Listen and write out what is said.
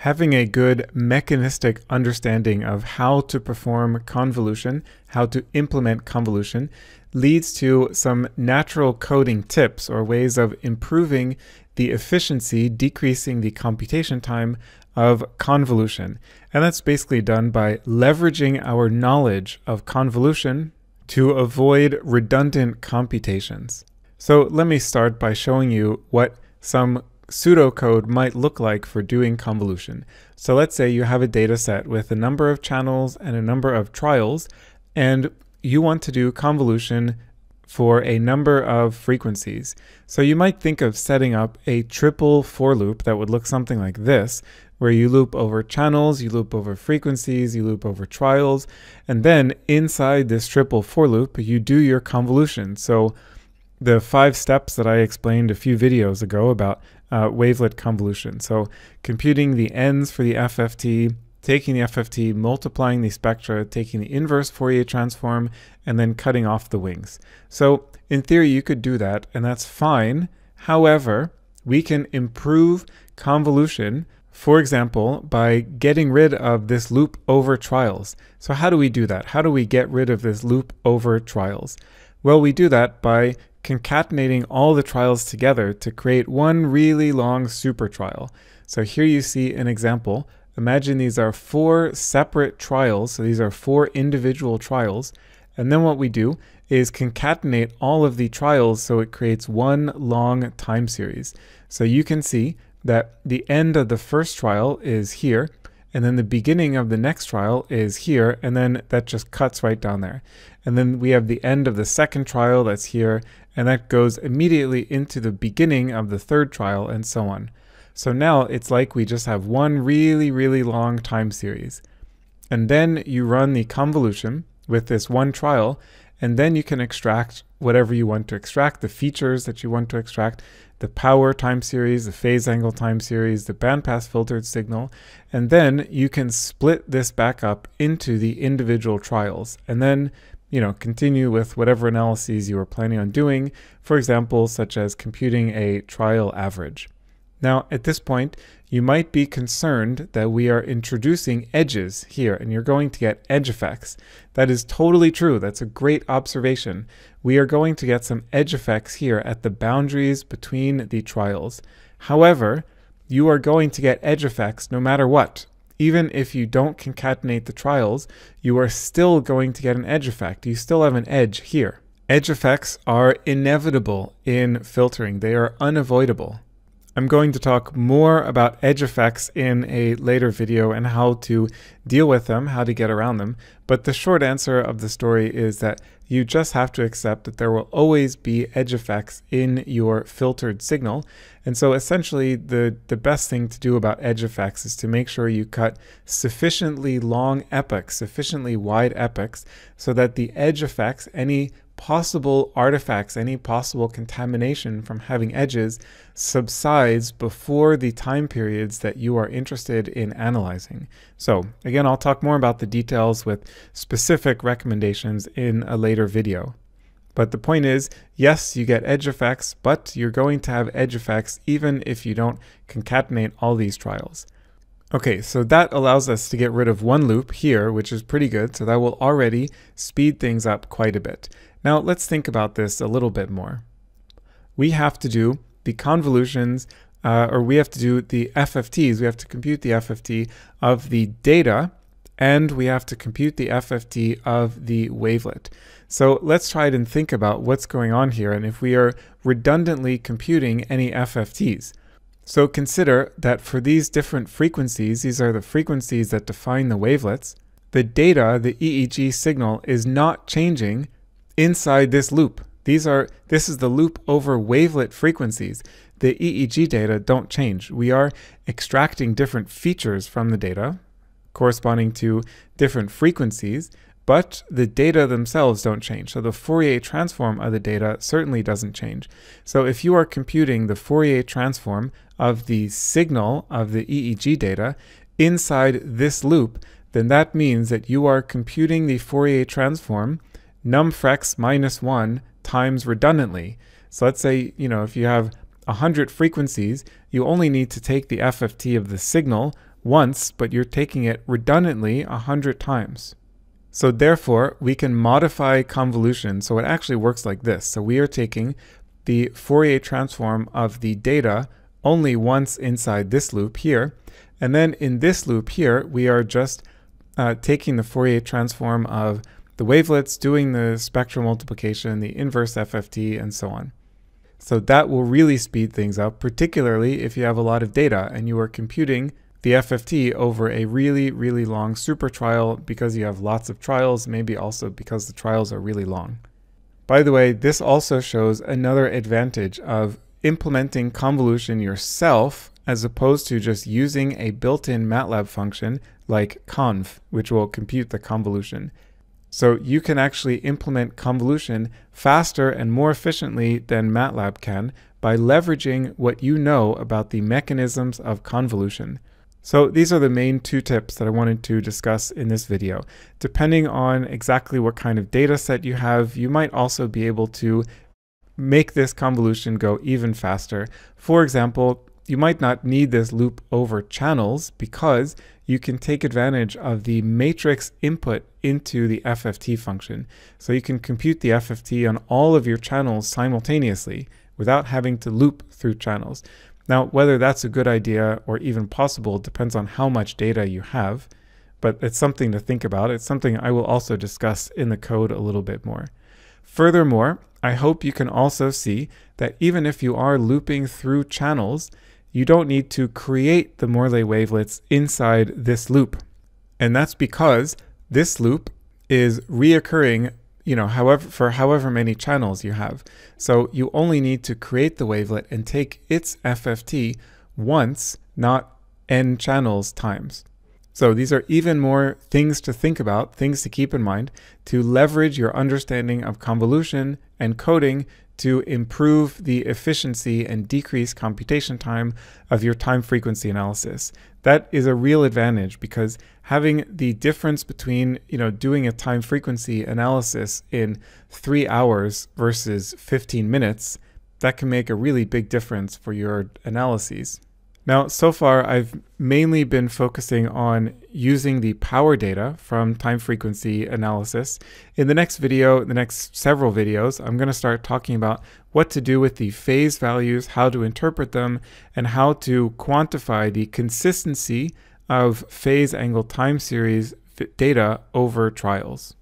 Having a good mechanistic understanding of how to perform convolution, how to implement convolution, leads to some natural coding tips or ways of improving the efficiency, decreasing the computation time of convolution. And that's basically done by leveraging our knowledge of convolution to avoid redundant computations. So let me start by showing you what some pseudocode might look like for doing convolution. So let's say you have a data set with a number of channels and a number of trials, and you want to do convolution for a number of frequencies. So you might think of setting up a triple for loop that would look something like this, where you loop over channels, you loop over frequencies, you loop over trials, and then inside this triple for loop, you do your convolution. So the five steps that I explained a few videos ago about uh, wavelet convolution. So computing the ends for the FFT, taking the FFT, multiplying the spectra, taking the inverse Fourier transform, and then cutting off the wings. So in theory, you could do that, and that's fine. However, we can improve convolution, for example, by getting rid of this loop over trials. So how do we do that? How do we get rid of this loop over trials? Well, we do that by concatenating all the trials together to create one really long super trial. So here you see an example. Imagine these are four separate trials. So these are four individual trials. And then what we do is concatenate all of the trials so it creates one long time series. So you can see that the end of the first trial is here, and then the beginning of the next trial is here, and then that just cuts right down there. And then we have the end of the second trial that's here, and that goes immediately into the beginning of the third trial and so on. So now it's like we just have one really, really long time series. And then you run the convolution with this one trial, and then you can extract whatever you want to extract, the features that you want to extract, the power time series, the phase angle time series, the bandpass filtered signal, and then you can split this back up into the individual trials. And then you know, continue with whatever analyses you were planning on doing, for example, such as computing a trial average. Now, at this point, you might be concerned that we are introducing edges here and you're going to get edge effects. That is totally true. That's a great observation. We are going to get some edge effects here at the boundaries between the trials. However, you are going to get edge effects no matter what even if you don't concatenate the trials, you are still going to get an edge effect. You still have an edge here. Edge effects are inevitable in filtering. They are unavoidable. I'm going to talk more about edge effects in a later video and how to deal with them, how to get around them. But the short answer of the story is that you just have to accept that there will always be edge effects in your filtered signal. And so essentially the, the best thing to do about edge effects is to make sure you cut sufficiently long epochs, sufficiently wide epochs, so that the edge effects, any possible artifacts, any possible contamination from having edges subsides before the time periods that you are interested in analyzing. So again, I'll talk more about the details with specific recommendations in a later video. But the point is, yes, you get edge effects, but you're going to have edge effects even if you don't concatenate all these trials. Okay, so that allows us to get rid of one loop here, which is pretty good. So that will already speed things up quite a bit. Now let's think about this a little bit more. We have to do the convolutions, uh, or we have to do the FFTs. We have to compute the FFT of the data, and we have to compute the FFT of the wavelet. So let's try it and think about what's going on here and if we are redundantly computing any FFTs. So consider that for these different frequencies, these are the frequencies that define the wavelets, the data, the EEG signal, is not changing inside this loop. These are this is the loop over wavelet frequencies. The EEG data don't change. We are extracting different features from the data corresponding to different frequencies, but the data themselves don't change. So the Fourier transform of the data certainly doesn't change. So if you are computing the Fourier transform of the signal of the EEG data inside this loop, then that means that you are computing the Fourier transform numfrex minus 1 times redundantly. So let's say, you know, if you have 100 frequencies, you only need to take the FFT of the signal once, but you're taking it redundantly 100 times. So therefore, we can modify convolution. So it actually works like this. So we are taking the Fourier transform of the data only once inside this loop here. And then in this loop here, we are just uh, taking the Fourier transform of the wavelets, doing the spectral multiplication, the inverse FFT, and so on. So that will really speed things up, particularly if you have a lot of data and you are computing the FFT over a really, really long super trial because you have lots of trials, maybe also because the trials are really long. By the way, this also shows another advantage of implementing convolution yourself as opposed to just using a built-in MATLAB function like conv, which will compute the convolution. So you can actually implement convolution faster and more efficiently than MATLAB can by leveraging what you know about the mechanisms of convolution. So these are the main two tips that I wanted to discuss in this video. Depending on exactly what kind of data set you have, you might also be able to make this convolution go even faster. For example, you might not need this loop over channels because you can take advantage of the matrix input into the FFT function. So you can compute the FFT on all of your channels simultaneously without having to loop through channels. Now, whether that's a good idea or even possible depends on how much data you have, but it's something to think about. It's something I will also discuss in the code a little bit more. Furthermore, I hope you can also see that even if you are looping through channels, you don't need to create the Morlet wavelets inside this loop. And that's because this loop is reoccurring you know, however, for however many channels you have. So you only need to create the wavelet and take its FFT once, not n channels times. So these are even more things to think about, things to keep in mind to leverage your understanding of convolution and coding to improve the efficiency and decrease computation time of your time frequency analysis. That is a real advantage because having the difference between, you know, doing a time frequency analysis in 3 hours versus 15 minutes, that can make a really big difference for your analyses. Now, so far, I've mainly been focusing on using the power data from time frequency analysis. In the next video, the next several videos, I'm going to start talking about what to do with the phase values, how to interpret them, and how to quantify the consistency of phase angle time series data over trials.